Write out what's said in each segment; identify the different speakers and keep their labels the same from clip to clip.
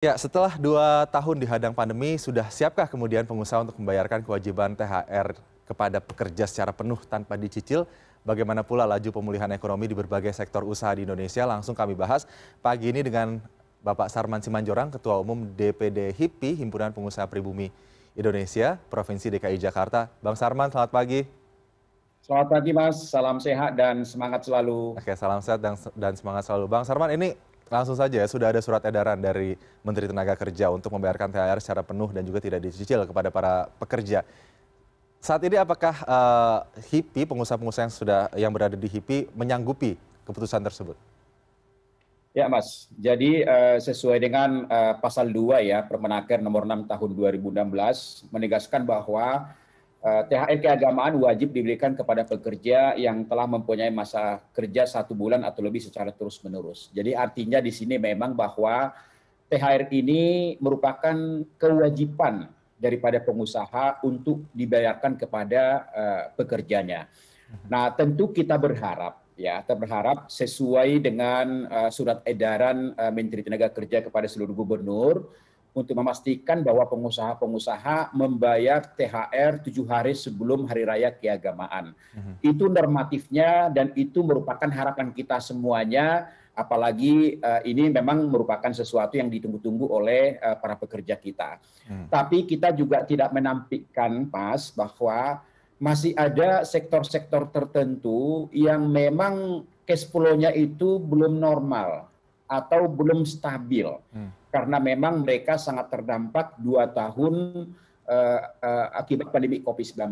Speaker 1: Ya, setelah dua tahun dihadang pandemi, sudah siapkah kemudian pengusaha untuk membayarkan kewajiban THR kepada pekerja secara penuh tanpa dicicil? Bagaimana pula laju pemulihan ekonomi di berbagai sektor usaha di Indonesia? Langsung kami bahas pagi ini dengan Bapak Sarman Simanjorang, Ketua Umum DPD HIPI, Himpunan Pengusaha Pribumi Indonesia, Provinsi DKI Jakarta. Bang Sarman, selamat pagi.
Speaker 2: Selamat pagi Mas, salam sehat dan semangat selalu.
Speaker 1: Oke, salam sehat dan, dan semangat selalu. Bang Sarman, ini Langsung saja, sudah ada surat edaran dari Menteri Tenaga Kerja untuk membayarkan THR secara penuh dan juga tidak dicicil kepada para pekerja. Saat ini apakah uh, HIPI, pengusaha-pengusaha yang sudah yang berada di HIPI menyanggupi keputusan tersebut?
Speaker 2: Ya Mas, jadi uh, sesuai dengan uh, pasal 2 ya Permenaker nomor 6 tahun 2016 menegaskan bahwa Eh, THR keagamaan wajib diberikan kepada pekerja yang telah mempunyai masa kerja satu bulan atau lebih secara terus menerus. Jadi artinya di sini memang bahwa THR ini merupakan kewajiban daripada pengusaha untuk dibayarkan kepada uh, pekerjanya. Nah tentu kita berharap ya kita berharap sesuai dengan uh, surat edaran Menteri Tenaga Kerja kepada seluruh gubernur untuk memastikan bahwa pengusaha-pengusaha membayar THR tujuh hari sebelum Hari Raya Keagamaan. Uh-huh. Itu normatifnya dan itu merupakan harapan kita semuanya, apalagi uh, ini memang merupakan sesuatu yang ditunggu-tunggu oleh uh, para pekerja kita. Uh-huh. Tapi kita juga tidak menampilkan pas bahwa masih ada sektor-sektor tertentu yang memang cash flow-nya itu belum normal atau belum stabil. Hmm karena memang mereka sangat terdampak dua tahun uh, uh, akibat pandemi COVID-19.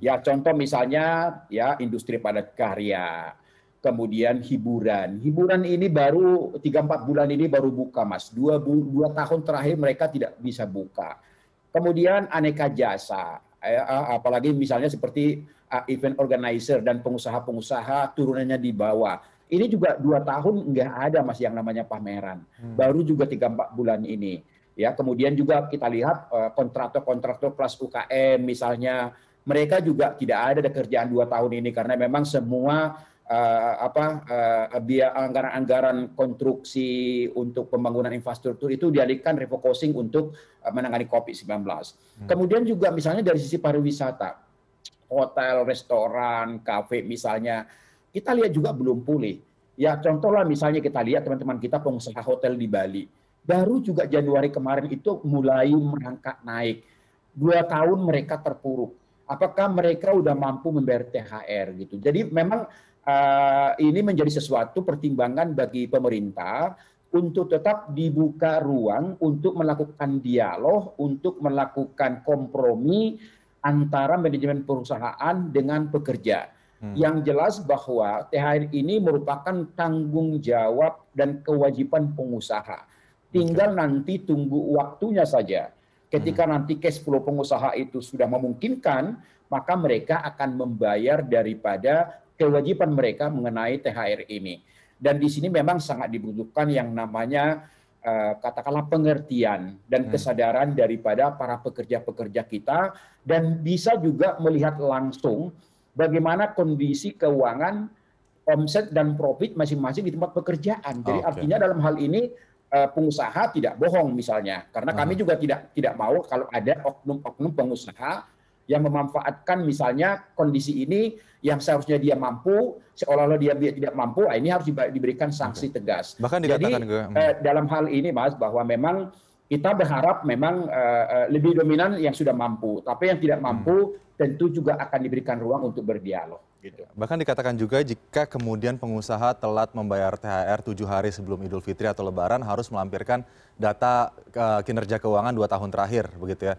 Speaker 2: Ya contoh misalnya ya industri padat karya, kemudian hiburan. Hiburan ini baru tiga empat bulan ini baru buka mas. Dua, dua tahun terakhir mereka tidak bisa buka. Kemudian aneka jasa, eh, apalagi misalnya seperti event organizer dan pengusaha-pengusaha turunannya di bawah ini juga dua tahun nggak ada mas yang namanya pameran. Hmm. Baru juga tiga empat bulan ini. Ya, kemudian juga kita lihat uh, kontraktor-kontraktor kelas UKM misalnya mereka juga tidak ada kerjaan dua tahun ini karena memang semua uh, apa uh, biaya anggaran-anggaran konstruksi untuk pembangunan infrastruktur itu dialihkan refocusing untuk uh, menangani COVID-19. Hmm. Kemudian juga misalnya dari sisi pariwisata, hotel, restoran, kafe misalnya kita lihat juga belum pulih. Ya contohlah misalnya kita lihat teman-teman kita pengusaha hotel di Bali. Baru juga Januari kemarin itu mulai merangkak naik. Dua tahun mereka terpuruk. Apakah mereka sudah mampu membayar THR gitu. Jadi memang uh, ini menjadi sesuatu pertimbangan bagi pemerintah untuk tetap dibuka ruang untuk melakukan dialog, untuk melakukan kompromi antara manajemen perusahaan dengan pekerja. Yang jelas bahwa THR ini merupakan tanggung jawab dan kewajiban pengusaha. Tinggal okay. nanti tunggu waktunya saja. Ketika hmm. nanti cash flow pengusaha itu sudah memungkinkan, maka mereka akan membayar daripada kewajiban mereka mengenai THR ini. Dan di sini memang sangat dibutuhkan yang namanya uh, katakanlah pengertian dan hmm. kesadaran daripada para pekerja-pekerja kita dan bisa juga melihat langsung bagaimana kondisi keuangan omset dan profit masing-masing di tempat pekerjaan. Jadi okay. artinya dalam hal ini eh, pengusaha tidak bohong misalnya, karena kami juga tidak tidak mau kalau ada oknum-oknum pengusaha yang memanfaatkan misalnya kondisi ini yang seharusnya dia mampu seolah-olah dia tidak mampu, ah, ini harus diberikan sanksi tegas.
Speaker 1: Bahkan dikatakan
Speaker 2: Jadi eh, dalam hal ini mas bahwa memang kita berharap memang uh, lebih dominan yang sudah mampu, tapi yang tidak mampu hmm. tentu juga akan diberikan ruang untuk berdialog.
Speaker 1: Gitu. Bahkan dikatakan juga jika kemudian pengusaha telat membayar THR tujuh hari sebelum Idul Fitri atau Lebaran harus melampirkan data uh, kinerja keuangan dua tahun terakhir, begitu ya,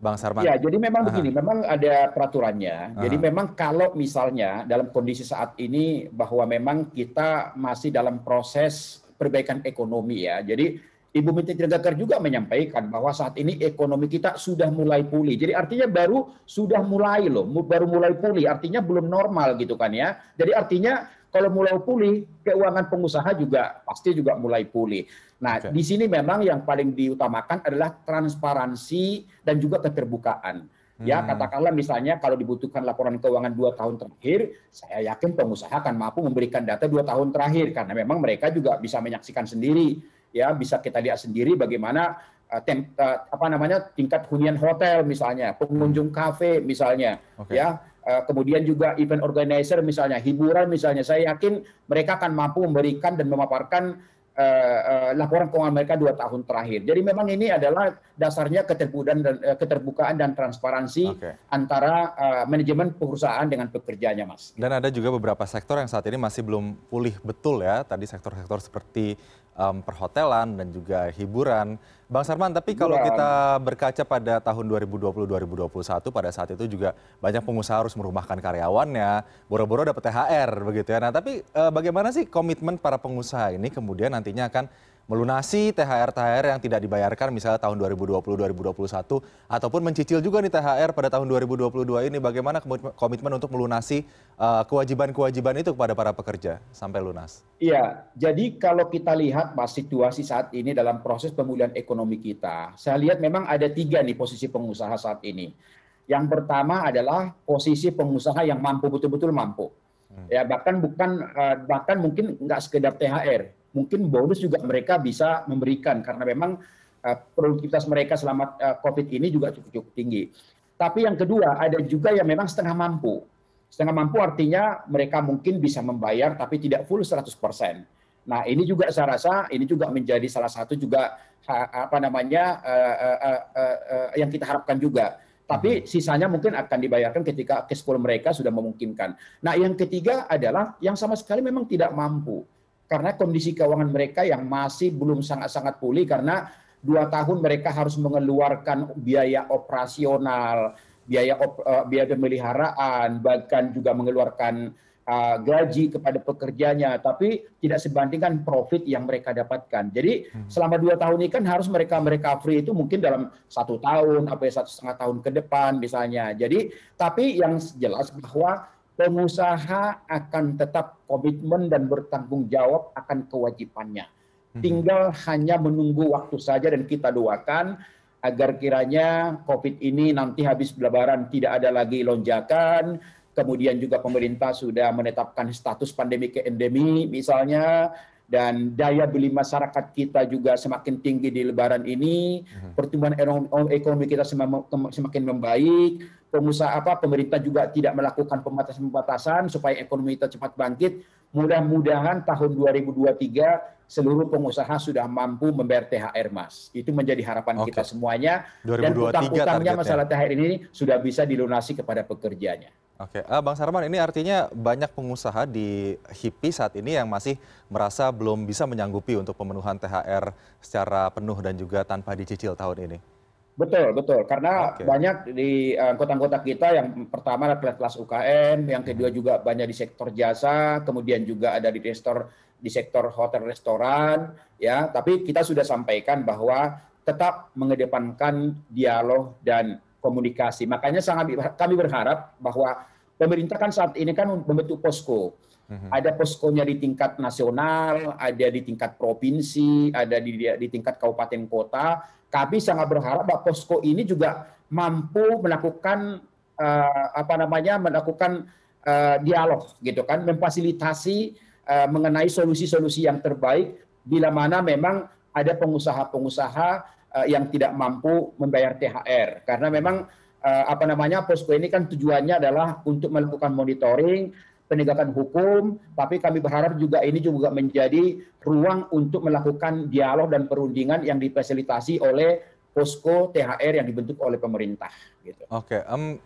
Speaker 1: Bang Sarman?
Speaker 2: Ya, jadi memang Aha. begini, memang ada peraturannya. Aha. Jadi memang kalau misalnya dalam kondisi saat ini bahwa memang kita masih dalam proses perbaikan ekonomi ya, jadi Ibu Menteri Tenaga Kerja juga menyampaikan bahwa saat ini ekonomi kita sudah mulai pulih. Jadi artinya baru sudah mulai loh, baru mulai pulih. Artinya belum normal gitu kan ya. Jadi artinya kalau mulai pulih, keuangan pengusaha juga pasti juga mulai pulih. Nah, okay. di sini memang yang paling diutamakan adalah transparansi dan juga keterbukaan. Ya, hmm. katakanlah misalnya kalau dibutuhkan laporan keuangan dua tahun terakhir, saya yakin pengusaha akan mampu memberikan data dua tahun terakhir karena memang mereka juga bisa menyaksikan sendiri ya bisa kita lihat sendiri bagaimana uh, tem, uh, apa namanya tingkat hunian hotel misalnya, pengunjung kafe misalnya, okay. ya. Uh, kemudian juga event organizer misalnya, hiburan misalnya, saya yakin mereka akan mampu memberikan dan memaparkan uh, uh, laporan keuangan mereka dua tahun terakhir. Jadi memang ini adalah dasarnya keterbukaan dan uh, keterbukaan dan transparansi okay. antara uh, manajemen perusahaan dengan pekerjanya, Mas.
Speaker 1: Dan ada juga beberapa sektor yang saat ini masih belum pulih betul ya. Tadi sektor-sektor seperti um, perhotelan dan juga hiburan. Bang Sarman, tapi kalau ya. kita berkaca pada tahun 2020-2021 pada saat itu juga banyak pengusaha harus merumahkan karyawannya, boro-boro dapat THR begitu ya. Nah, tapi uh, bagaimana sih komitmen para pengusaha ini kemudian nantinya akan melunasi THR-THR yang tidak dibayarkan misalnya tahun 2020-2021 ataupun mencicil juga nih THR pada tahun 2022 ini bagaimana komitmen untuk melunasi eh, kewajiban-kewajiban uh, itu kepada para pekerja sampai lunas?
Speaker 2: Iya, jadi kalau kita lihat mas situasi saat ini dalam proses pemulihan ekonomi kita, saya lihat memang ada tiga nih posisi pengusaha saat ini. Yang pertama adalah posisi pengusaha yang mampu betul-betul mampu. Hmm. Ya bahkan bukan uh, bahkan mungkin nggak sekedar THR, mungkin bonus juga mereka bisa memberikan karena memang uh, produktivitas mereka selama uh, COVID ini juga cukup, cukup tinggi. Tapi yang kedua ada juga yang memang setengah mampu. Setengah mampu artinya mereka mungkin bisa membayar tapi tidak full 100%. Nah ini juga saya rasa ini juga menjadi salah satu juga apa namanya uh, uh, uh, uh, uh, yang kita harapkan juga. Tapi hmm. sisanya mungkin akan dibayarkan ketika cash flow mereka sudah memungkinkan. Nah yang ketiga adalah yang sama sekali memang tidak mampu karena kondisi keuangan mereka yang masih belum sangat-sangat pulih karena dua tahun mereka harus mengeluarkan biaya operasional, biaya op, uh, biaya pemeliharaan, bahkan juga mengeluarkan uh, gaji kepada pekerjanya, tapi tidak sebandingkan profit yang mereka dapatkan. Jadi hmm. selama dua tahun ini kan harus mereka mereka free itu mungkin dalam satu tahun, apa ya satu setengah tahun ke depan misalnya. Jadi tapi yang jelas bahwa pengusaha akan tetap komitmen dan bertanggung jawab akan kewajibannya. Mhm. Tinggal hanya menunggu waktu saja dan kita doakan agar kiranya COVID ini nanti habis lebaran tidak ada lagi lonjakan, kemudian juga pemerintah sudah menetapkan status pandemi ke endemi misalnya, dan daya beli masyarakat kita juga semakin tinggi di lebaran ini, mhm. pertumbuhan ekonomi kita semakin membaik, pengusaha apa pemerintah juga tidak melakukan pembatasan-pembatasan supaya ekonomi kita cepat bangkit. Mudah-mudahan tahun 2023 seluruh pengusaha sudah mampu membayar THR, Mas. Itu menjadi harapan Oke. kita semuanya. 2023 Dan utang-utangnya masalah THR ini sudah bisa dilunasi kepada pekerjanya.
Speaker 1: Oke, uh, Bang Sarman, ini artinya banyak pengusaha di HIPI saat ini yang masih merasa belum bisa menyanggupi untuk pemenuhan THR secara penuh dan juga tanpa dicicil tahun ini.
Speaker 2: Betul, betul. Karena okay. banyak di uh, kota-kota kita yang pertama adalah kelas-kelas UKM, yang kedua hmm. juga banyak di sektor jasa, kemudian juga ada di sektor di sektor hotel restoran, ya. Tapi kita sudah sampaikan bahwa tetap mengedepankan dialog dan komunikasi. Makanya sangat kami berharap bahwa pemerintah kan saat ini kan membentuk posko. Hmm. Ada poskonya di tingkat nasional, ada di tingkat provinsi, ada di, di tingkat kabupaten kota kami sangat berharap bahwa posko ini juga mampu melakukan uh, apa namanya melakukan uh, dialog gitu kan memfasilitasi uh, mengenai solusi-solusi yang terbaik bila mana memang ada pengusaha-pengusaha yang tidak mampu membayar THR karena memang uh, apa namanya posko ini kan tujuannya adalah untuk melakukan monitoring penegakan hukum, tapi kami berharap juga ini juga menjadi ruang untuk melakukan dialog dan perundingan yang difasilitasi oleh posko THR yang dibentuk oleh pemerintah.
Speaker 1: Gitu. Oke, um,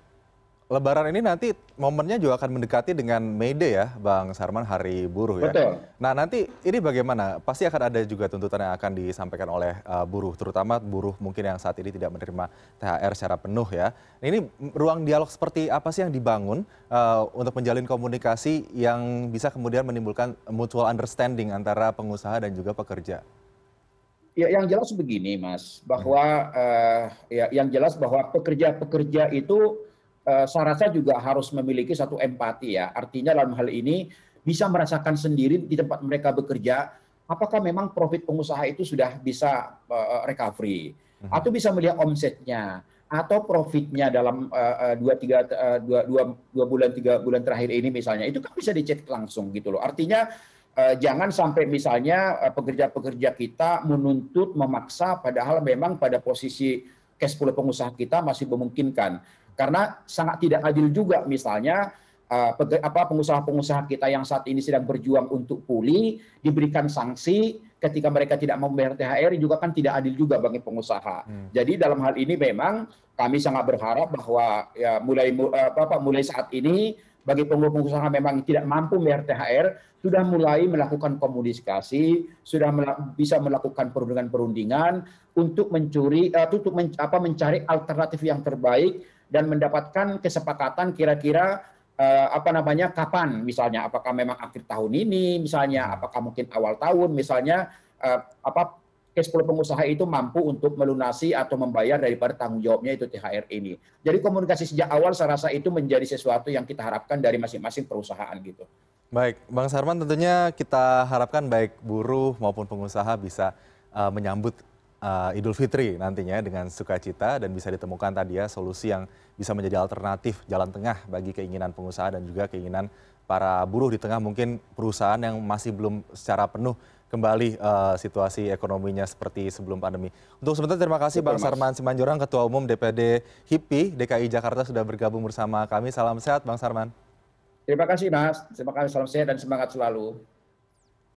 Speaker 1: Lebaran ini nanti momennya juga akan mendekati dengan May Day ya, Bang Sarman, Hari Buruh ya.
Speaker 2: Betul.
Speaker 1: Nah nanti ini bagaimana? Pasti akan ada juga tuntutan yang akan disampaikan oleh uh, buruh, terutama buruh mungkin yang saat ini tidak menerima THR secara penuh ya. Ini ruang dialog seperti apa sih yang dibangun uh, untuk menjalin komunikasi yang bisa kemudian menimbulkan mutual understanding antara pengusaha dan juga pekerja?
Speaker 2: Ya, yang jelas begini, Mas, bahwa uh, ya, yang jelas bahwa pekerja-pekerja itu saya rasa juga harus memiliki satu empati ya. Artinya dalam hal ini bisa merasakan sendiri di tempat mereka bekerja, apakah memang profit pengusaha itu sudah bisa uh, recovery, mhm. atau bisa melihat omsetnya, atau profitnya dalam uh, dua tiga dua, dua, dua bulan tiga bulan terakhir ini misalnya itu kan bisa dicek langsung gitu loh. Artinya jangan sampai misalnya pekerja-pekerja kita menuntut memaksa padahal memang pada posisi cash flow pengusaha kita masih memungkinkan karena sangat tidak adil juga misalnya uh, apa pengusaha-pengusaha kita yang saat ini sedang berjuang untuk pulih diberikan sanksi ketika mereka tidak membayar THR juga kan tidak adil juga bagi pengusaha. Hmm. Jadi dalam hal ini memang kami sangat berharap bahwa ya mulai apa mulai saat ini bagi pengusaha memang tidak mampu membayar THR sudah mulai melakukan komunikasi, sudah bisa melakukan perundingan-perundingan untuk mencuri, uh, untuk men, apa, mencari alternatif yang terbaik dan mendapatkan kesepakatan kira-kira uh, apa namanya kapan misalnya apakah memang akhir tahun ini misalnya apakah mungkin awal tahun misalnya uh, apa flow pengusaha itu mampu untuk melunasi atau membayar daripada tanggung jawabnya itu THR ini. Jadi komunikasi sejak awal saya rasa itu menjadi sesuatu yang kita harapkan dari masing-masing perusahaan gitu.
Speaker 1: Baik, Bang Sarman tentunya kita harapkan baik buruh maupun pengusaha bisa uh, menyambut uh, Idul Fitri nantinya dengan sukacita dan bisa ditemukan tadi ya solusi yang bisa menjadi alternatif jalan tengah bagi keinginan pengusaha dan juga keinginan para buruh di tengah mungkin perusahaan yang masih belum secara penuh kembali uh, situasi ekonominya seperti sebelum pandemi. Untuk sementara terima kasih Betul, Bang Mas. Sarman Simanjorang, Ketua Umum DPD HIPI DKI Jakarta sudah bergabung bersama kami. Salam sehat Bang Sarman.
Speaker 2: Terima kasih Mas, terima kasih, salam sehat dan semangat selalu.